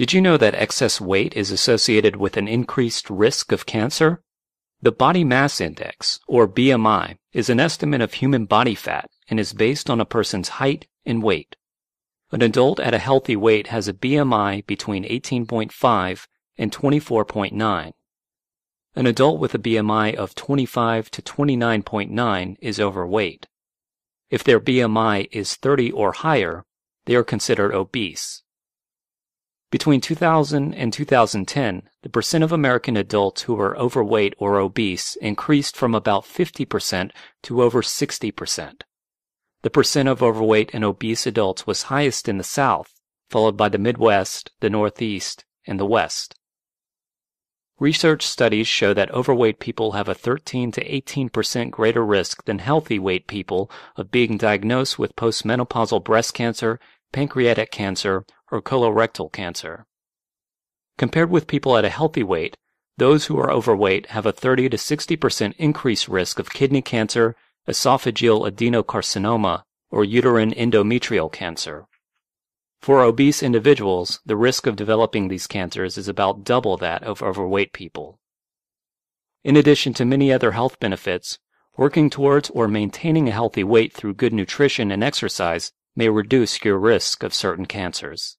Did you know that excess weight is associated with an increased risk of cancer? The Body Mass Index, or BMI, is an estimate of human body fat and is based on a person's height and weight. An adult at a healthy weight has a BMI between 18.5 and 24.9. An adult with a BMI of 25 to 29.9 is overweight. If their BMI is 30 or higher, they are considered obese. Between 2000 and 2010, the percent of American adults who were overweight or obese increased from about 50% to over 60%. The percent of overweight and obese adults was highest in the South, followed by the Midwest, the Northeast, and the West. Research studies show that overweight people have a 13 to 18% greater risk than healthy weight people of being diagnosed with postmenopausal breast cancer, pancreatic cancer, or colorectal cancer. Compared with people at a healthy weight, those who are overweight have a 30 to 60% increased risk of kidney cancer, esophageal adenocarcinoma, or uterine endometrial cancer. For obese individuals, the risk of developing these cancers is about double that of overweight people. In addition to many other health benefits, working towards or maintaining a healthy weight through good nutrition and exercise may reduce your risk of certain cancers.